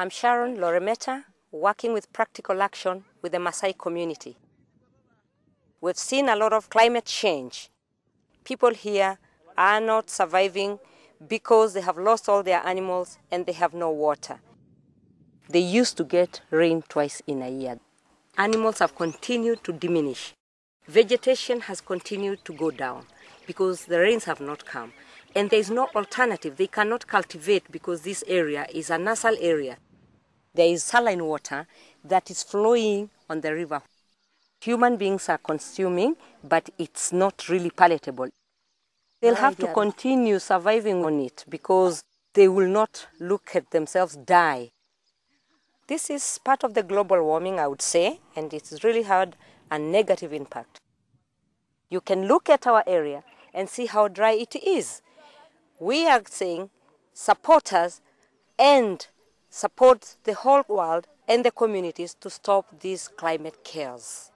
I'm Sharon Loremeta, working with practical action with the Maasai community. We've seen a lot of climate change. People here are not surviving because they have lost all their animals and they have no water. They used to get rain twice in a year. Animals have continued to diminish. Vegetation has continued to go down because the rains have not come. And there is no alternative. They cannot cultivate because this area is an ASAL area. There is saline water that is flowing on the river. Human beings are consuming, but it's not really palatable. They'll have to continue surviving on it because they will not look at themselves die. This is part of the global warming, I would say, and it's really had a negative impact. You can look at our area and see how dry it is. We are saying support us and support the whole world and the communities to stop these climate chaos.